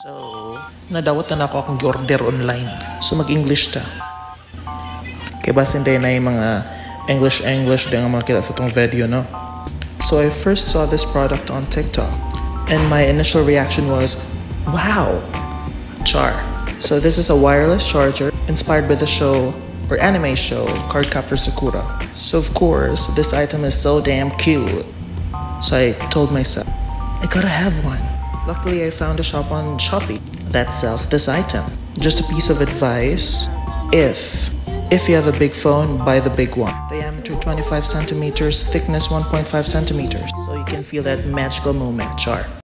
So, nadawat na ako akong order online. So, mag-English ta. Kaya basta hindi na yung mga English-English din ang mga kita sa tong video, no? So, I first saw this product on TikTok. And my initial reaction was, wow! Char. So, this is a wireless charger inspired by the show or anime show Cardcaptor Sakura. So, of course, this item is so damn cute. So, I told myself, I gotta have one. Luckily, I found a shop on Shopee that sells this item. Just a piece of advice if if you have a big phone, buy the big one. Diameter 25 centimeters, thickness 1.5 centimeters. So you can feel that magical moment, char.